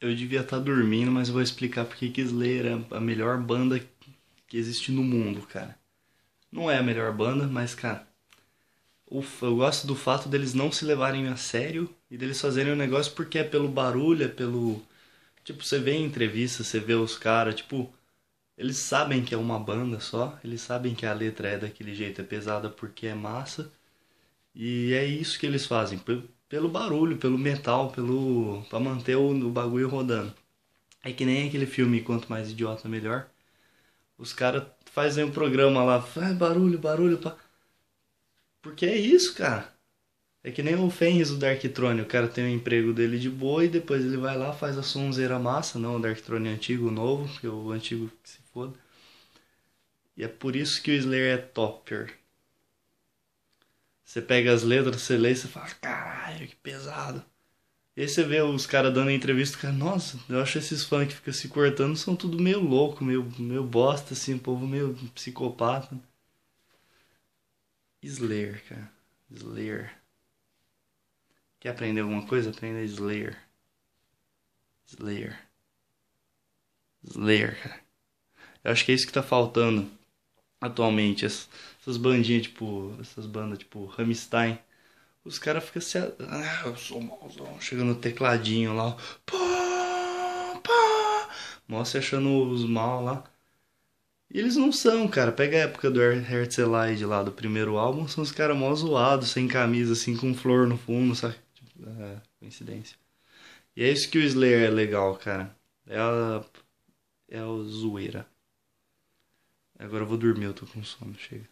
Eu devia estar dormindo, mas vou explicar porque que Slayer é a melhor banda que existe no mundo, cara. Não é a melhor banda, mas, cara, eu gosto do fato deles não se levarem a sério e deles fazerem o um negócio porque é pelo barulho, é pelo. Tipo, você vê em entrevista, você vê os caras, tipo, eles sabem que é uma banda só, eles sabem que a letra é daquele jeito, é pesada porque é massa. E é isso que eles fazem, pelo barulho, pelo metal, pelo para manter o, o bagulho rodando. É que nem aquele filme Quanto Mais Idiota Melhor. Os caras fazem um programa lá, faz barulho, barulho, pá. Porque é isso, cara. É que nem o Fenris do Darktrone. O cara tem o emprego dele de boa e depois ele vai lá, faz a sonzeira massa. Não o Darktrone antigo, o novo, que é o antigo que se foda. E é por isso que o Slayer é topper. Você pega as letras, você lê e você fala, caralho, que pesado. E aí você vê os caras dando entrevista, cara, nossa, eu acho esses fãs que ficam se cortando são tudo meio louco, meio, meio bosta, assim, povo meio psicopata. Slayer, cara. Slayer. Quer aprender alguma coisa? Aprenda Slayer. Slayer. Slayer, cara. Eu acho que é isso que tá faltando atualmente. Essas bandinhas, tipo. Essas bandas, tipo, Rammstein. Os caras ficam se. Ah, eu sou mauzão. Chegando no tecladinho lá. Pá, pá. Mostra achando os mal lá. E eles não são, cara. Pega a época do Herzlide lá, do primeiro álbum. São os caras mó zoados, sem camisa, assim, com flor no fundo, sabe? Tipo, é, coincidência. E é isso que o Slayer é legal, cara. É a. É a zoeira. Agora eu vou dormir, eu tô com sono, chega.